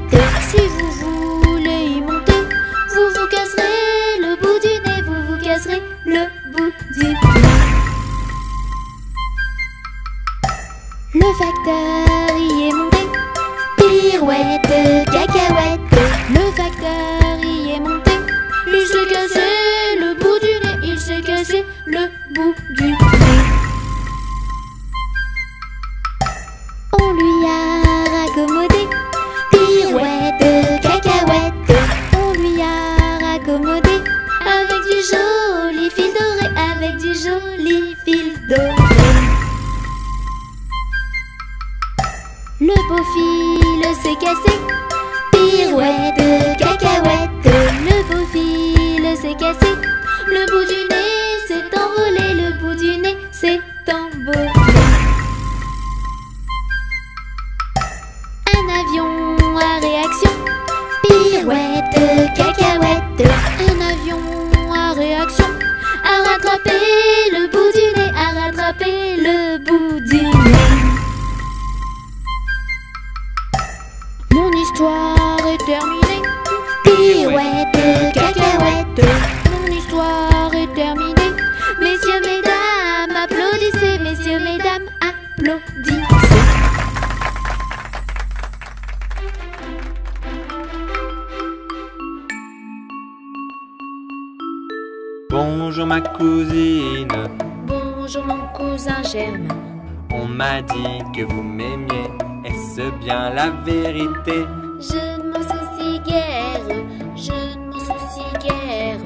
Le facteur y est monté, pirouette, cacahuète. Le facteur y est monté, il s'est cassé le bout du nez, il s'est cassé le bout du nez. On lui a raccommodé Beau fil s'est cassé, pirouette, Je ne m'en soucie guère, je ne m'en soucie guère.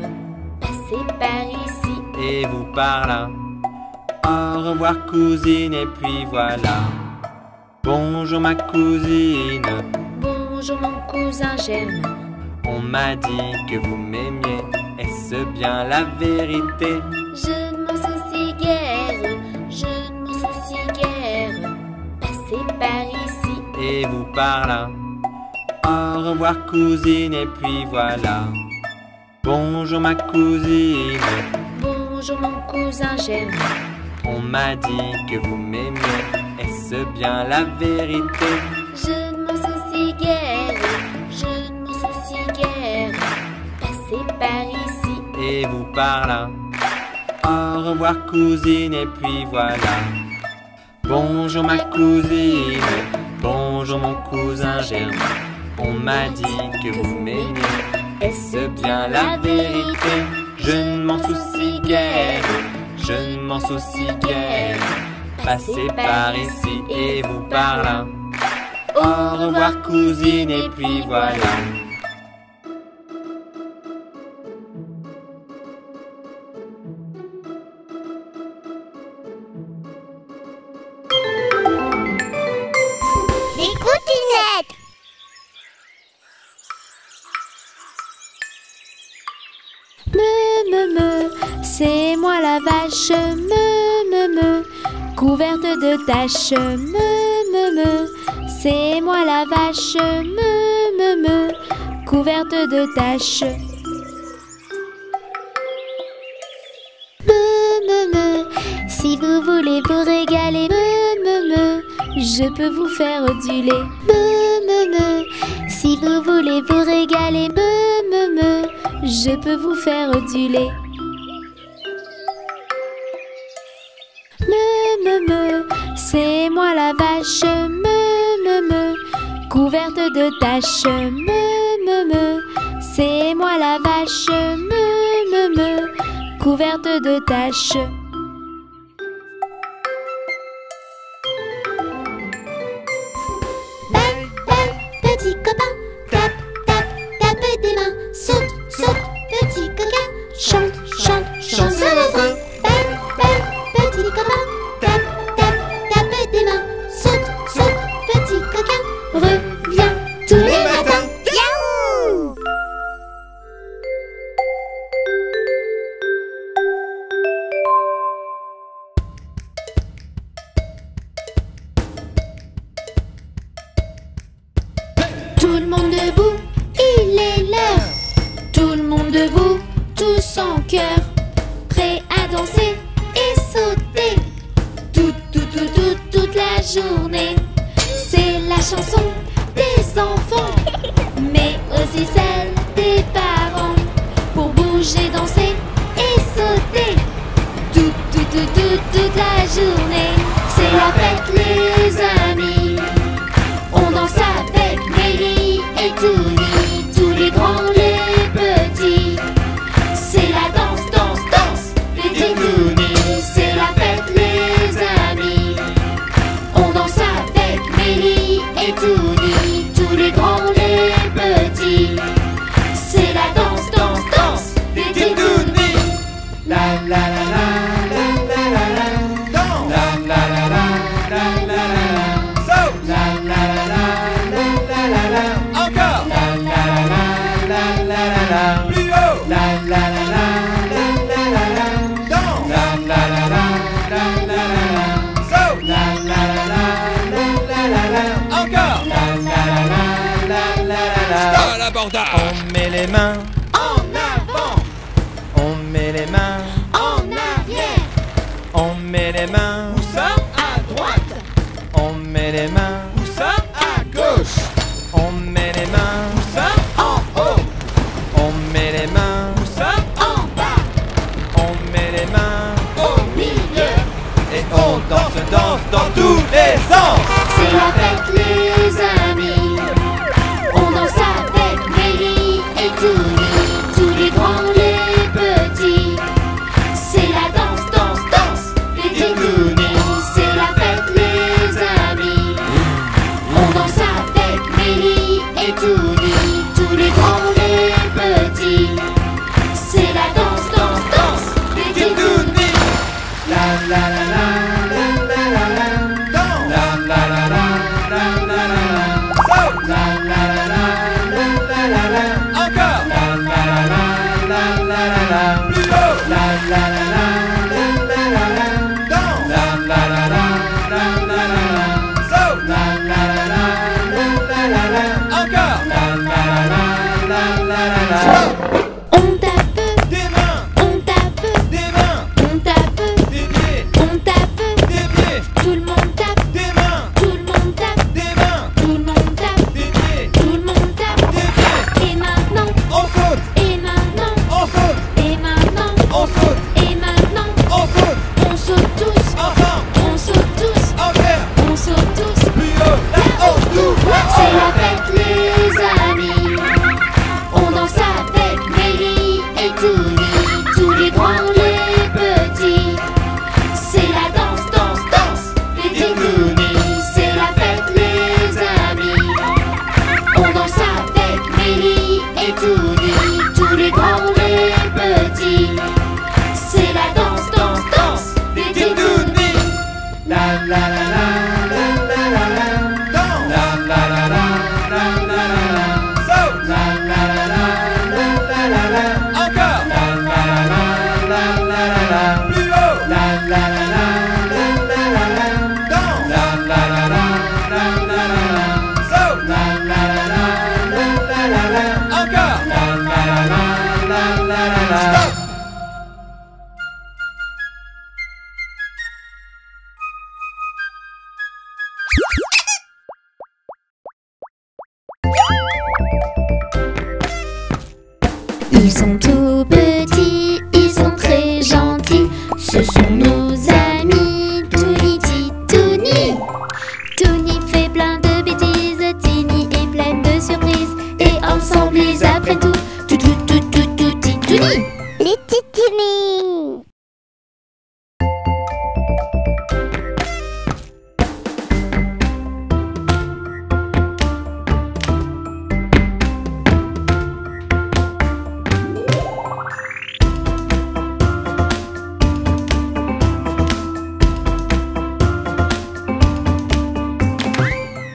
Passez par ici, Et vous par là. Au revoir cousine et puis voilà. Bonjour ma cousine, bonjour mon cousin Germain. on m'a dit que vous m'aimiez. Est-ce bien la vérité? Je ne m'en soucie guère, je ne m'en soucie guère. Passez par ici, Et vous par là. Au revoir cousine et puis voilà. Bonjour ma cousine, bonjour mon cousin Germain. on m'a dit que vous m'aimiez. Est-ce bien la vérité? Je ne m'en soucie guère, je ne m'en soucie guère. Passez par ici, Et vous par là. Au revoir cousine et puis voilà. Bonjour ma cousine, bonjour mon cousin Germain. On m'a dit que vous m'aimiez. Est-ce bien la vérité Je ne m'en soucie guère, je ne m'en soucie guère. Passez par ici et vous par là. Au revoir cousine et puis voilà. Moi la vache, me, me, me, couverte de taches, me, me, me, c'est moi la vache, me, me, me, couverte de taches. Me, me, me, si vous voulez vous régaler, me, me, me, je peux vous faire du lait. Me, me, me, si vous voulez vous régaler, me, me, me, je peux vous faire du lait. C'est moi la vache, me, me, me, couverte de taches, me, me, me, c'est moi la vache, me, me, me, couverte de taches. Belle, belle, petit copain, tape, tape, tape des mains, saute, saute, petit coquin, chante, chante, chante ce refrain.